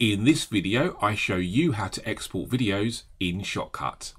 In this video, I show you how to export videos in Shotcut.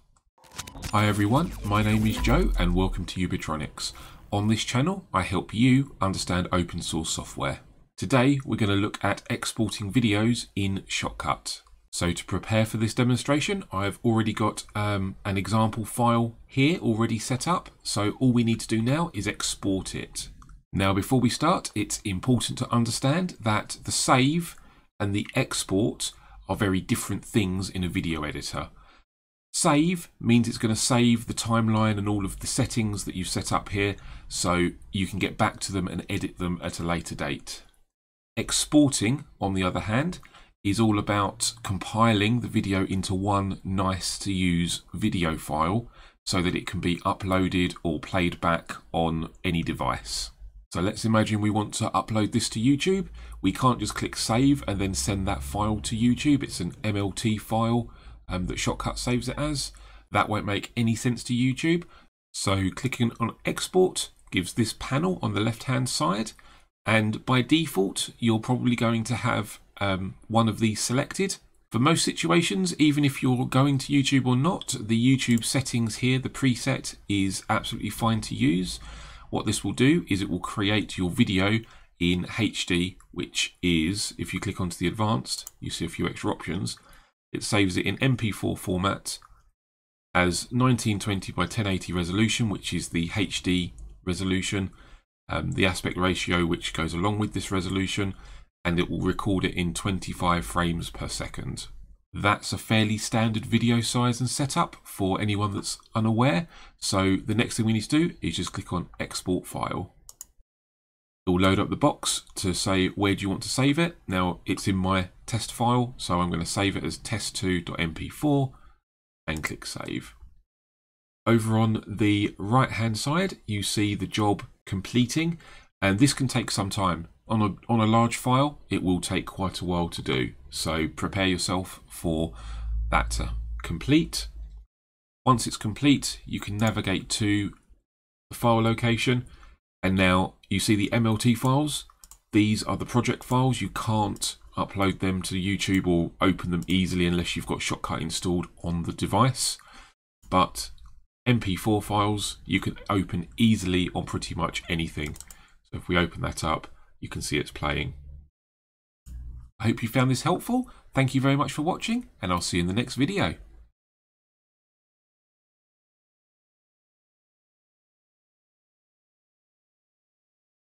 Hi everyone, my name is Joe and welcome to Ubitronics. On this channel, I help you understand open source software. Today, we're going to look at exporting videos in Shotcut. So to prepare for this demonstration, I've already got um, an example file here already set up. So all we need to do now is export it. Now, before we start, it's important to understand that the save and the export are very different things in a video editor. Save means it's going to save the timeline and all of the settings that you've set up here so you can get back to them and edit them at a later date. Exporting, on the other hand, is all about compiling the video into one nice to use video file so that it can be uploaded or played back on any device. So let's imagine we want to upload this to YouTube. We can't just click save and then send that file to YouTube. It's an MLT file um, that Shotcut saves it as. That won't make any sense to YouTube. So clicking on export gives this panel on the left hand side. And by default, you're probably going to have um, one of these selected. For most situations, even if you're going to YouTube or not, the YouTube settings here, the preset is absolutely fine to use. What this will do is it will create your video in HD, which is, if you click onto the advanced, you see a few extra options. It saves it in MP4 format as 1920 by 1080 resolution, which is the HD resolution, um, the aspect ratio which goes along with this resolution, and it will record it in 25 frames per second. That's a fairly standard video size and setup for anyone that's unaware. So the next thing we need to do is just click on export file. It will load up the box to say where do you want to save it. Now it's in my test file, so I'm going to save it as test2.mp4 and click save. Over on the right hand side, you see the job completing and this can take some time on a, on a large file, it will take quite a while to do. So prepare yourself for that to complete. Once it's complete, you can navigate to the file location. And now you see the MLT files. These are the project files. You can't upload them to YouTube or open them easily unless you've got Shotcut installed on the device. But MP4 files you can open easily on pretty much anything. So if we open that up, you can see it's playing. I hope you found this helpful. Thank you very much for watching and I'll see you in the next video.